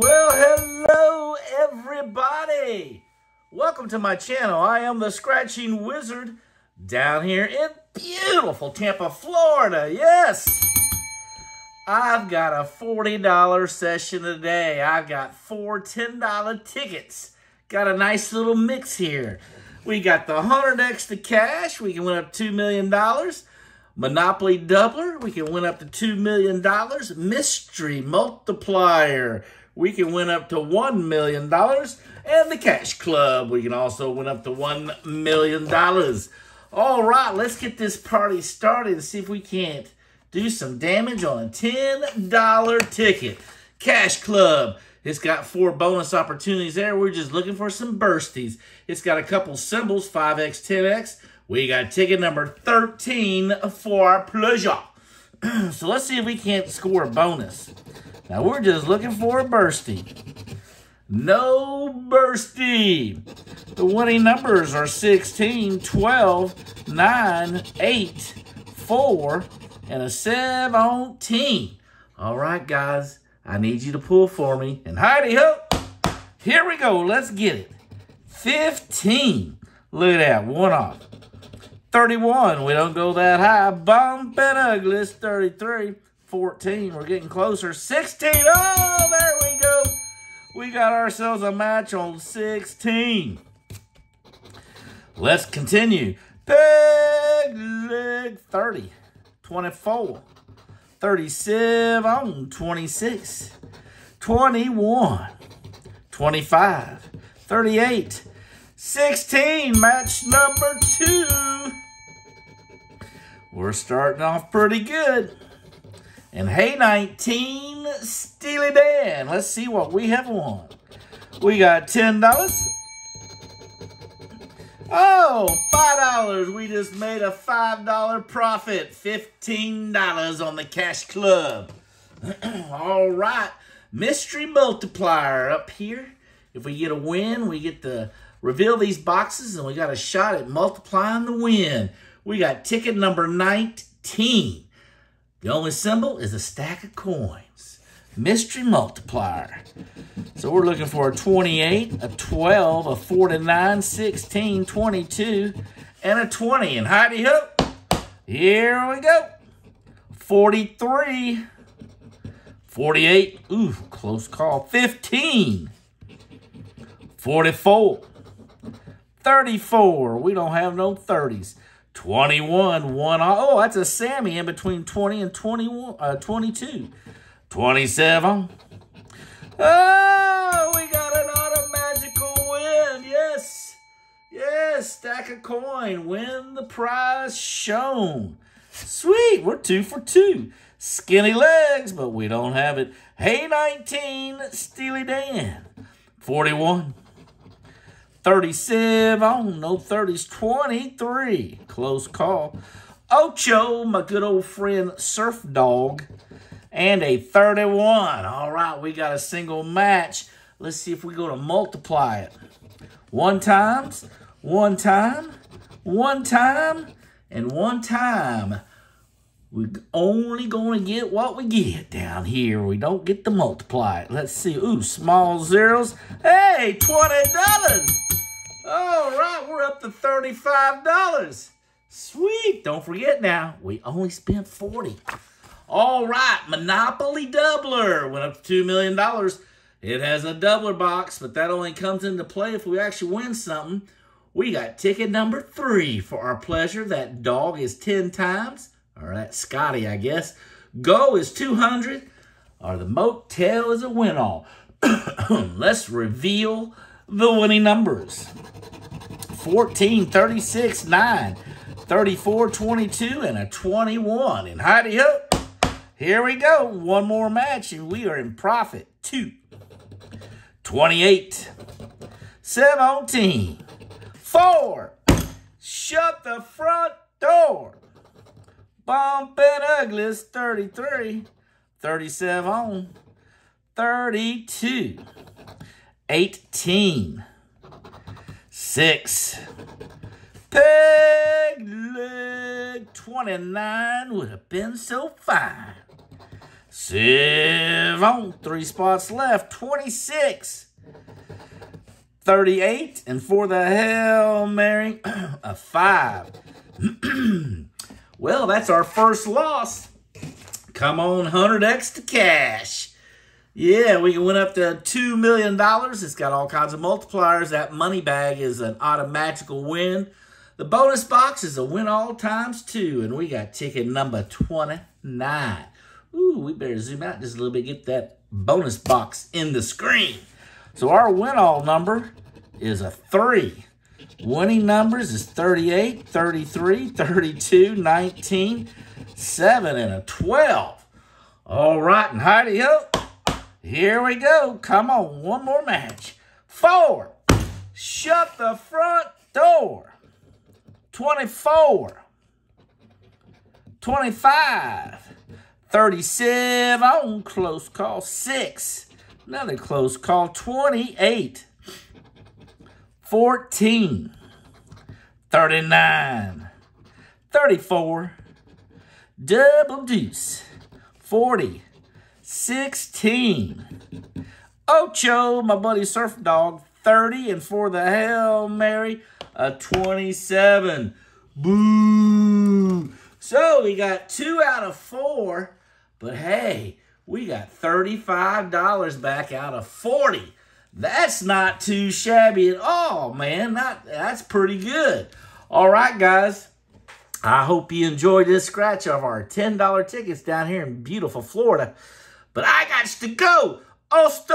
Well, hello, everybody. Welcome to my channel. I am the Scratching Wizard down here in beautiful Tampa, Florida. Yes. I've got a $40 session today. I've got four $10 tickets. Got a nice little mix here. We got the 100x to cash. We can win up $2 million. Monopoly Doubler. We can win up to $2 million. Mystery Multiplier we can win up to $1 million. And the Cash Club, we can also win up to $1 million. All right, let's get this party started and see if we can't do some damage on a $10 ticket. Cash Club. It's got four bonus opportunities there. We're just looking for some bursties. It's got a couple symbols, 5x, 10x. We got ticket number 13 for our pleasure. so let's see if we can't score a bonus. Now we're just looking for a bursty. No bursty. The winning numbers are 16, 12, 9, 8, 4, and a 17. All right, guys. I need you to pull for me. And Heidi ho! Here we go. Let's get it. 15. Look at that. One off. 31. We don't go that high. Bump and ugly. 33. 14. We're getting closer. 16. Oh, there we go. We got ourselves a match on 16. Let's continue. Peg leg 30. 24. 37. 26. 21. 25. 38. 16. Match number two. We're starting off pretty good. And hey, 19, Steely Dan. Let's see what we have won. We got $10. Oh, $5. We just made a $5 profit. $15 on the Cash Club. All right. Mystery Multiplier up here. If we get a win, we get to reveal these boxes, and we got a shot at multiplying the win. We got ticket number 19. The only symbol is a stack of coins. Mystery multiplier. So we're looking for a 28, a 12, a 49, 16, 22, and a 20. And Heidi Hook, here we go. 43, 48, ooh, close call. 15, 44, 34. We don't have no 30s. 21, one. Oh, that's a Sammy in between 20 and 21, uh, 22. 27. Oh, we got an automagical win. Yes. Yes, stack a coin. Win the prize shown. Sweet. We're two for two. Skinny legs, but we don't have it. Hey, 19, Steely Dan. 41. 37. Oh, no 30s. 23. Close call. Ocho, my good old friend Surf Dog. And a 31. All right, we got a single match. Let's see if we go to multiply it. One times, one time, one time, and one time. We're only going to get what we get down here. We don't get to multiply it. Let's see. Ooh, small zeros. Hey, $20. All right, we're up to $35. Sweet. Don't forget now, we only spent 40 All right, Monopoly Doubler went up to $2 million. It has a doubler box, but that only comes into play if we actually win something. We got ticket number three for our pleasure. That dog is 10 times, or that Scotty, I guess. Go is 200, or the motel is a win-all. Let's reveal the winning numbers. 14, 36, 9, 34, 22, and a 21. And Heidi Ho, here we go. One more match, and we are in profit. Two, 28, 17, 4. Shut the front door. Bump and Uglies, 33, 37, 32, 18, 6, peg leg 29 would have been so fine. Seven. Three spots left. 26. 38. And for the Hail Mary, a 5. well, that's our first loss. Come on, 100x to cash. Yeah, we went up to $2 million. It's got all kinds of multipliers. That money bag is an automagical win. The bonus box is a win all times two. And we got ticket number 29. Ooh, we better zoom out just a little bit, get that bonus box in the screen. So our win all number is a three. Winning numbers is 38, 33, 32, 19, 7, and a 12. All right, and Heidi ho. Here we go. Come on, one more match. Four. Shut the front door. 24. 25. 37. Close call. 6. Another close call. 28. 14. 39. 34. Double deuce. 40. 16. Ocho, my buddy Surf Dog, 30. And for the Hail Mary, a 27. Boo! So we got two out of four, but hey, we got $35 back out of 40. That's not too shabby at all, man. Not, that's pretty good. All right, guys. I hope you enjoyed this scratch of our $10 tickets down here in beautiful Florida. But I got to go. Hasta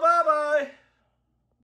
bye-bye.